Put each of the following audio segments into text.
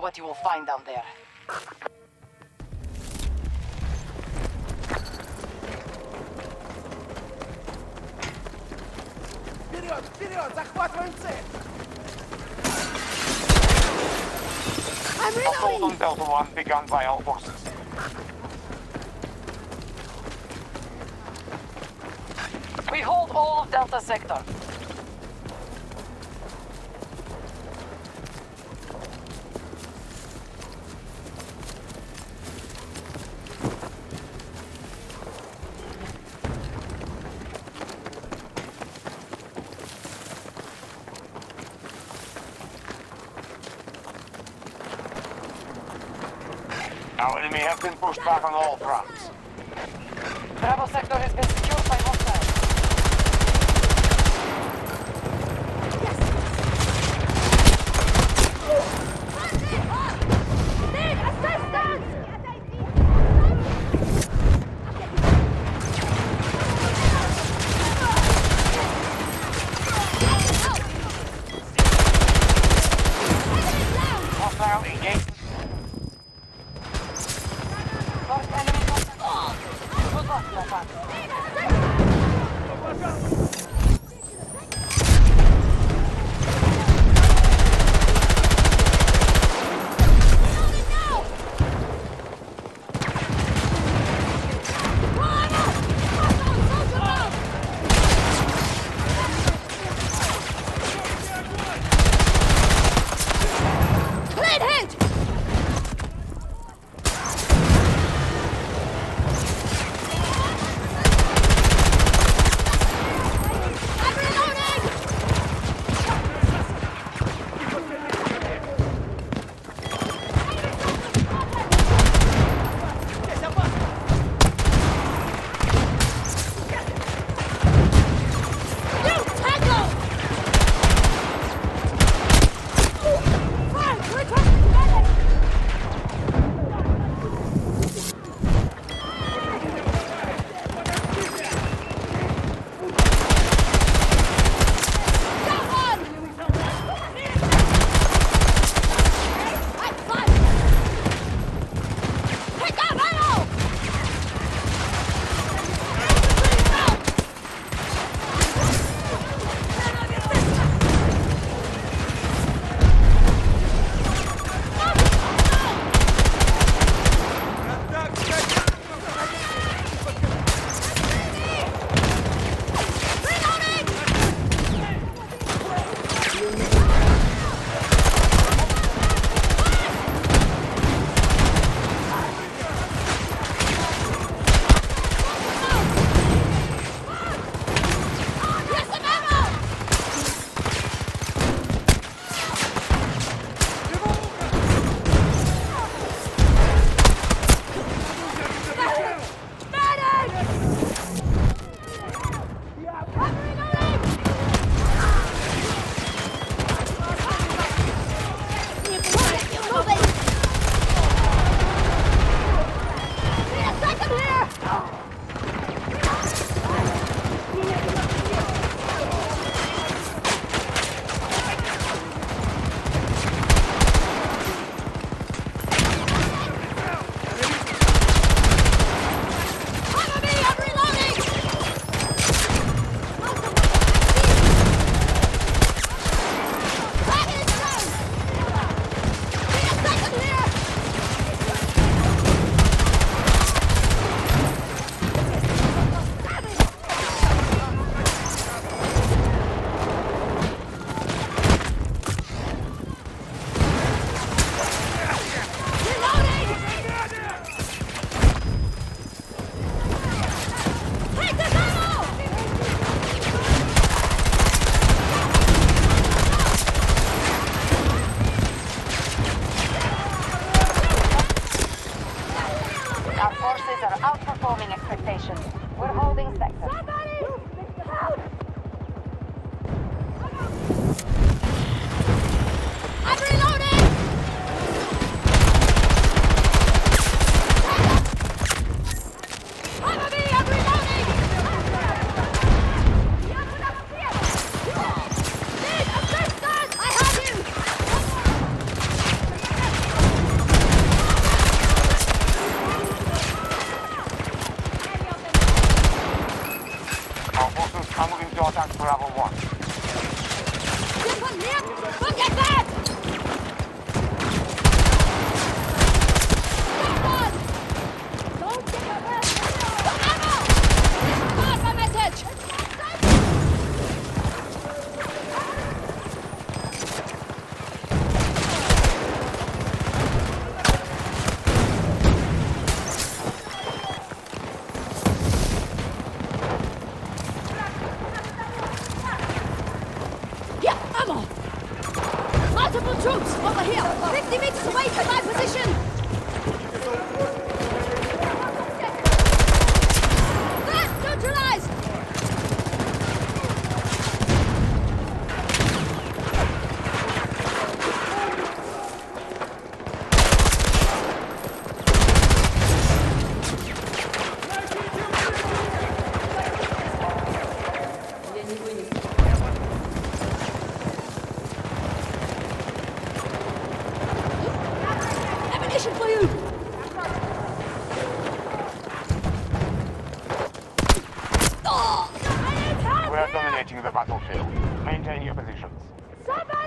what you will find down there. Вперед, вперед, захватываем цель! Assault on Delta 1 begun by all forces. We hold all of Delta Sector. Has been pushed back on all fronts. Bravo Sector has been secured by 50 meters away from my position! dominating the battlefield. Maintain your positions. Somebody!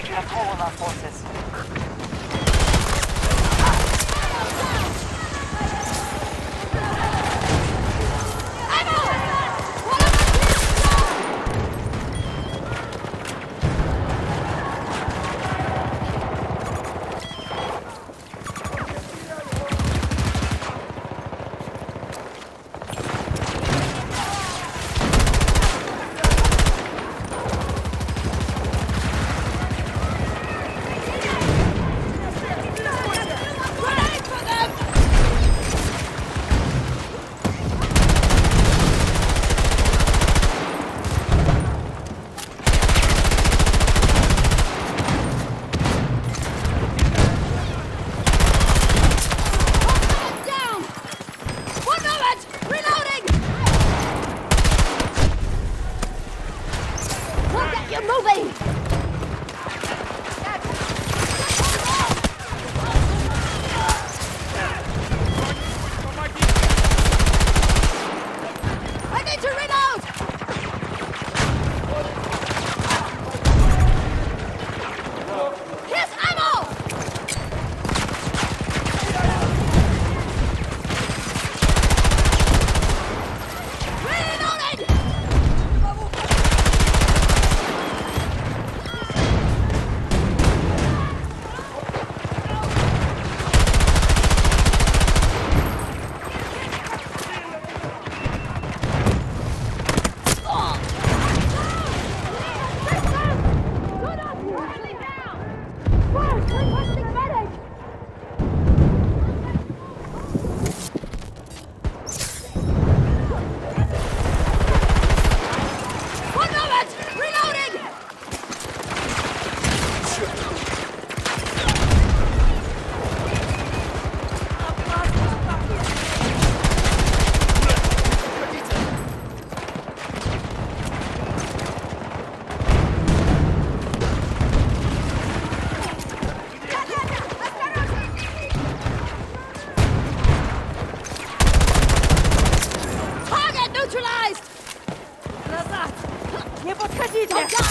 taken a toll on our forces.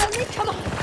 我没抢到。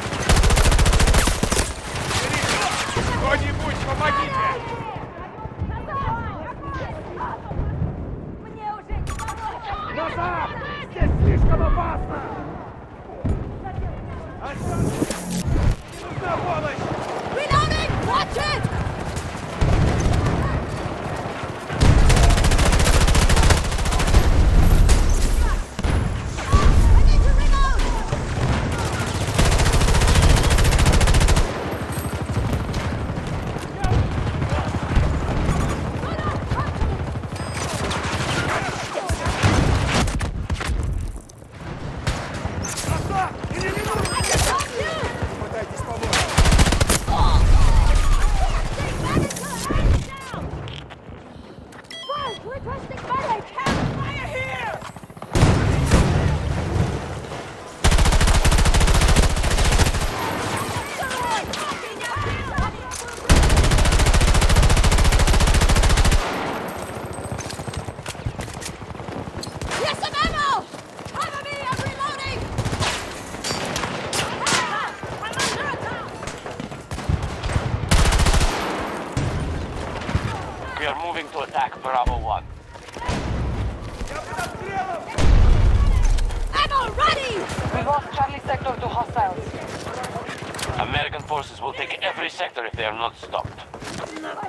They have not stopped.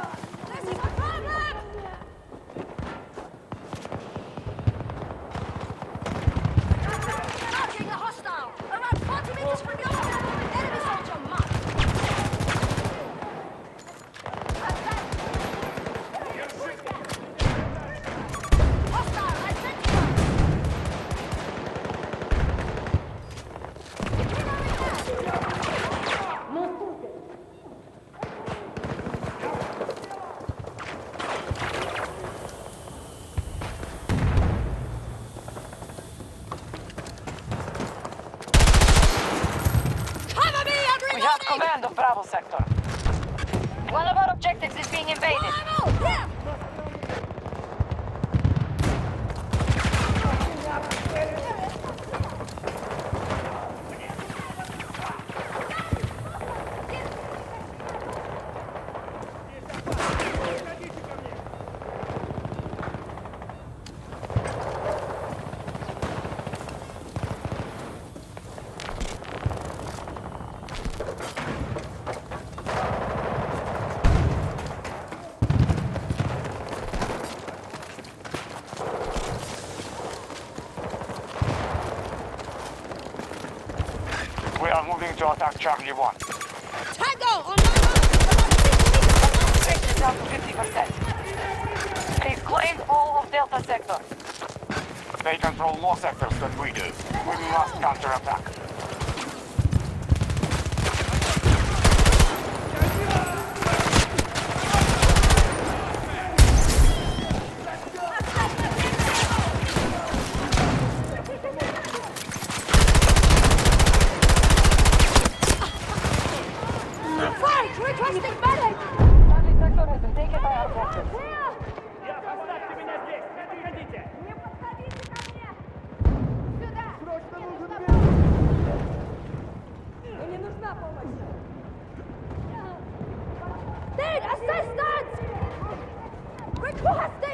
Command of Bravo Sector. One of our objectives is being invaded. Charlie 1. Tango on my Concentration is down to 50%. They've claimed all of Delta Sector. They control more sectors than we do. We must counterattack. hast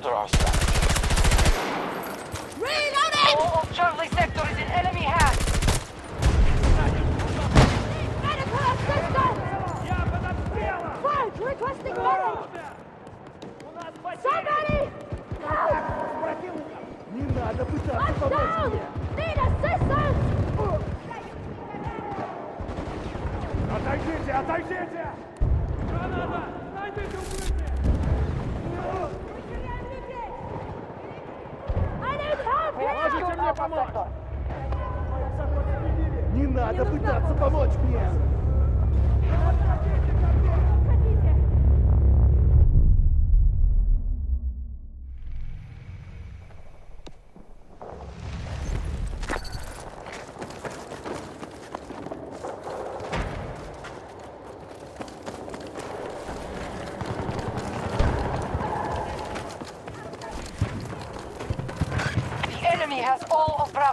counter our strategy. Reloading! All of Charlie sector is in enemy hands. Отойдите! Отойдите! Граната! Найдите укрытие! Можете мне помочь? Не надо пытаться помочь мне!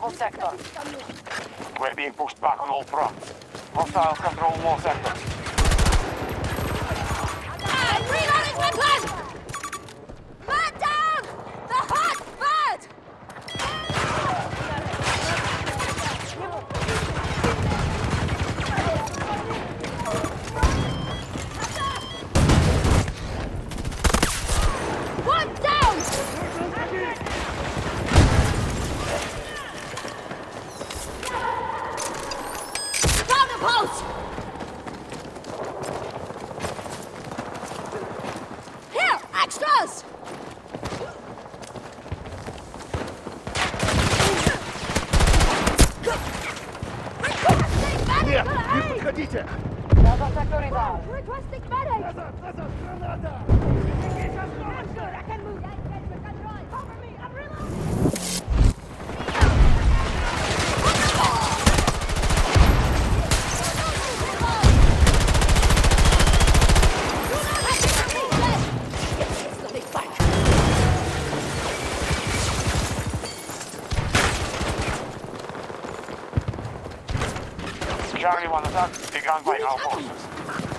whole sector. We're being pushed back on all fronts. Hostile control more sectors. out! Vai, by our forces.